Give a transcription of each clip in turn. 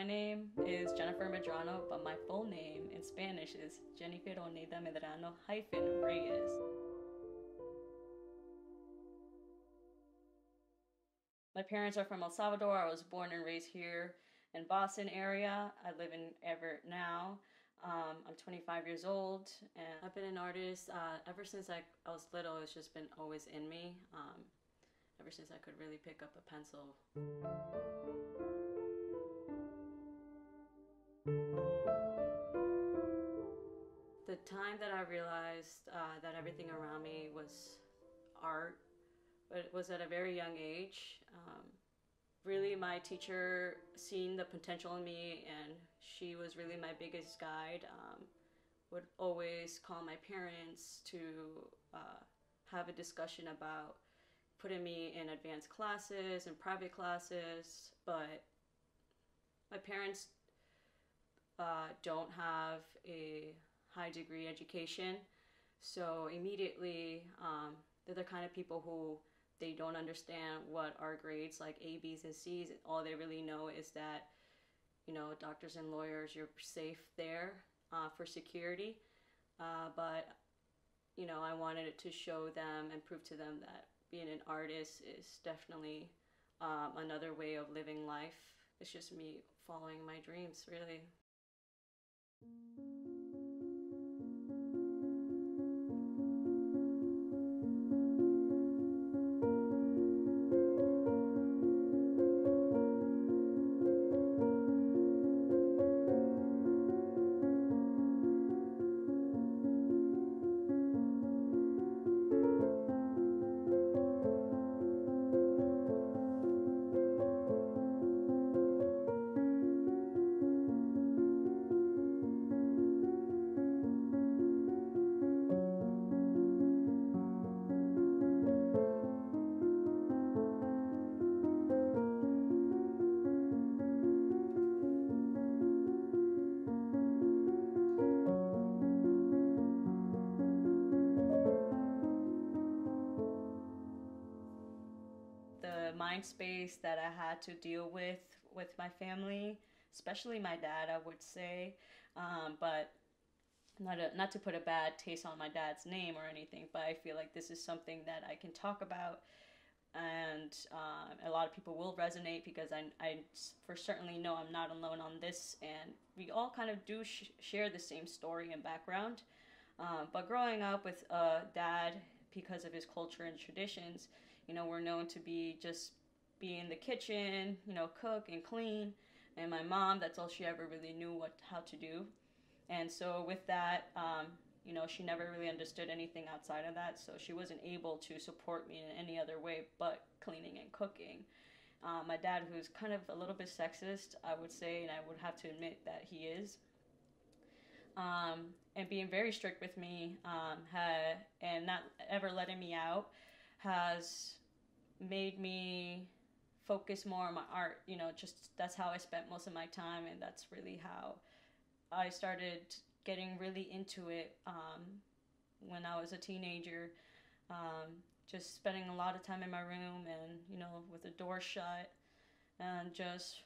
my name is Jennifer Medrano, but my full name in Spanish is Jennifer Oneida Medrano hyphen Reyes. My parents are from El Salvador. I was born and raised here in Boston area. I live in Everett now. Um, I'm 25 years old, and I've been an artist uh, ever since I, I was little. It's just been always in me. Um, ever since I could really pick up a pencil. Time that I realized uh, that everything around me was art, but it was at a very young age. Um, really, my teacher seen the potential in me, and she was really my biggest guide. Um, would always call my parents to uh, have a discussion about putting me in advanced classes and private classes, but my parents uh, don't have a high degree education. So immediately, um, they're the kind of people who they don't understand what our grades like A, B's, and C's. All they really know is that, you know, doctors and lawyers, you're safe there uh, for security. Uh, but, you know, I wanted to show them and prove to them that being an artist is definitely um, another way of living life. It's just me following my dreams, really. Space that I had to deal with with my family, especially my dad, I would say. Um, but not a, not to put a bad taste on my dad's name or anything, but I feel like this is something that I can talk about, and uh, a lot of people will resonate because I I for certainly know I'm not alone on this, and we all kind of do sh- share the same story and background. Um, but growing up with a dad because of his culture and traditions, you know, we're known to be just be in the kitchen, you know, cook and clean. And my mom, that's all she ever really knew what how to do. And so with that, um, you know, she never really understood anything outside of that. So she wasn't able to support me in any other way but cleaning and cooking. Uh, my dad, who's kind of a little bit sexist, I would say, and I would have to admit that he is. Um, and being very strict with me um, had, and not ever letting me out has made me focus more on my art. You know, just that's how I spent most of my time, and that's really how I started getting really into it um, when I was a teenager. Um, just spending a lot of time in my room and, you know, with the door shut and just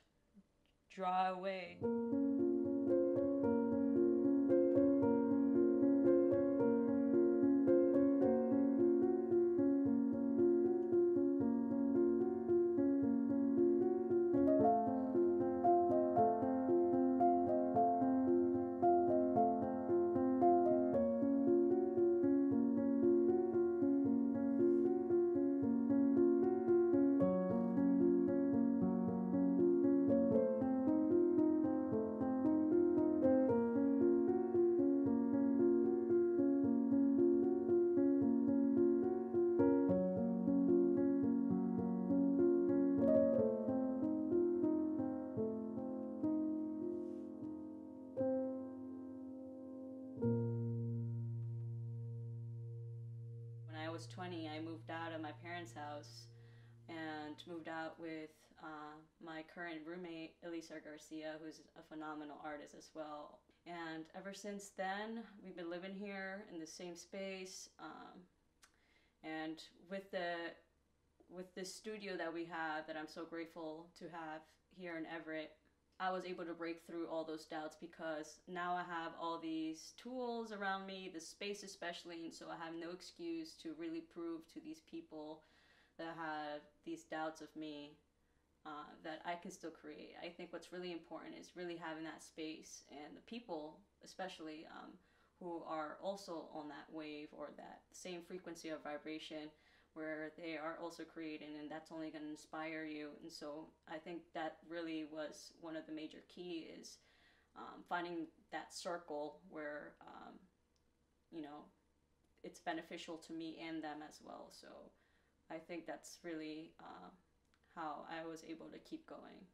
draw away. Was 20, I moved out of my parents' house and moved out with uh, my current roommate, Elisa Garcia, who's a phenomenal artist as well. And ever since then, we've been living here in the same space. Um, and with the with this studio that we have, that I'm so grateful to have here in Everett, I was able to break through all those doubts because now I have all these tools around me, the space especially, and so I have no excuse to really prove to these people that have these doubts of me uh, that I can still create. I think what's really important is really having that space and the people, especially um, who are also on that wave or that same frequency of vibration where they are also creating and that's only going to inspire you. And so i think that really was one of the major key is um, finding that circle where um, you know it's beneficial to me and them as well. So i think that's really uh, how i was able to keep going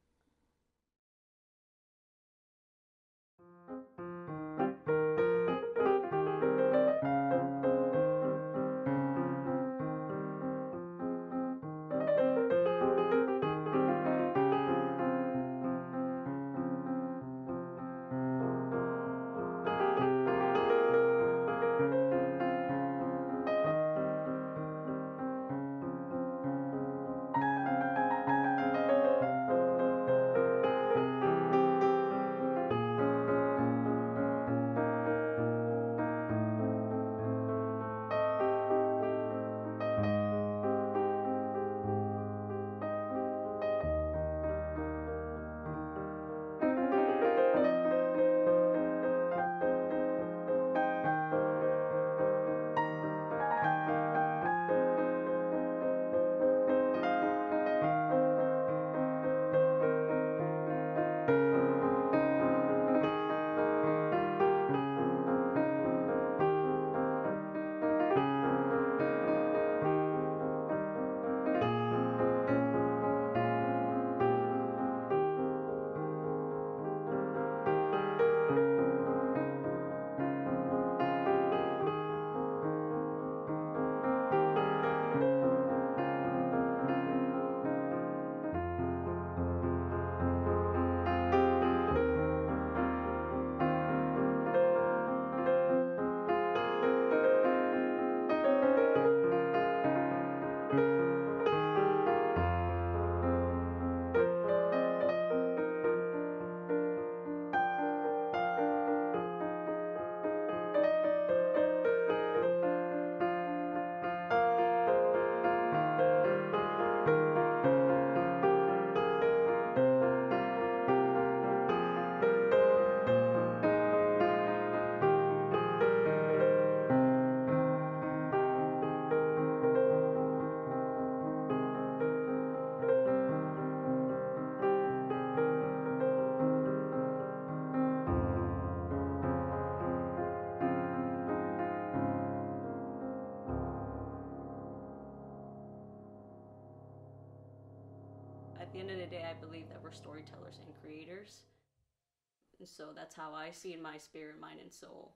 believe that we're storytellers and creators. And so that's how I see in my spirit, mind, and soul.